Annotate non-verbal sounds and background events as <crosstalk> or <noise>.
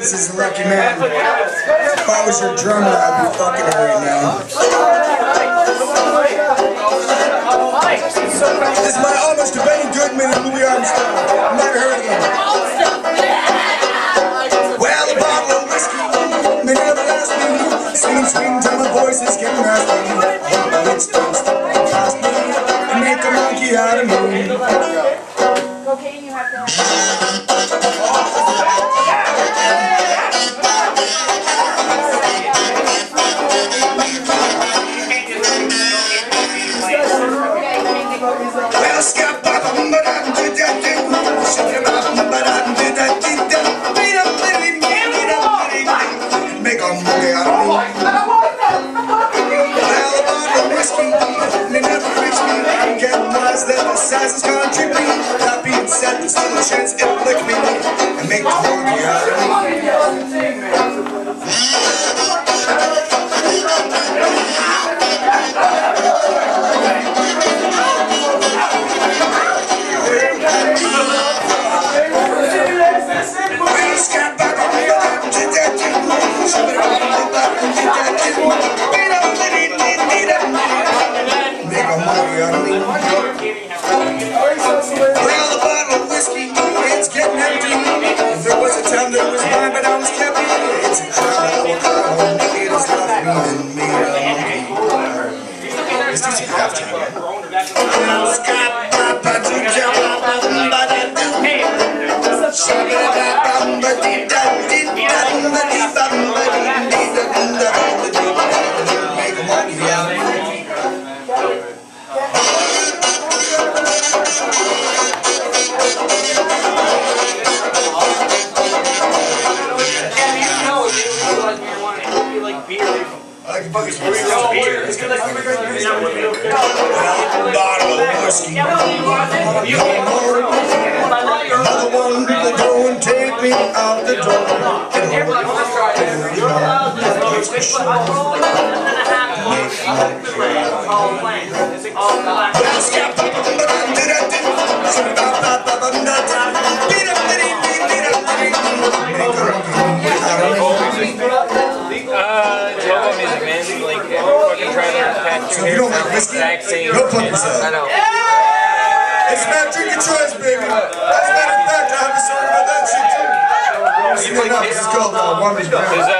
This is a lucky man. If I was your drummer, I'd be fucking it right now. This is my homage to Benny Goodman and Louis Armstrong. I've never heard of them. Well, a bottle of whiskey may never last me. Singing sweet until my voice is getting raspy. It's toast, cost me, and make a monkey out of me. Cocaine you have to <laughs> up. Make a monkey out of me. Well, a bottle of whiskey may never reach me. Wise that the size is contribute. That being said, there's still a chance it'll lick me and make a monkey out monkey. This is. Well, Scott, Papa, Ginger, Papa, Ba-da-doo. Shabba-dabba-bum-ba-dee-da-dee-da-dum-ba-dee-dee-da-dum-da-dum-ba-dee. I like fucking burrito beer. It's gonna bottle of whiskey. Another one to go and take me out the door. So if you don't like whiskey, go fuck yourself. I know. It's about drink your choice, baby. As a matter of fact, I have a song about that shit too. You know, this is called uh, Woman's Brown.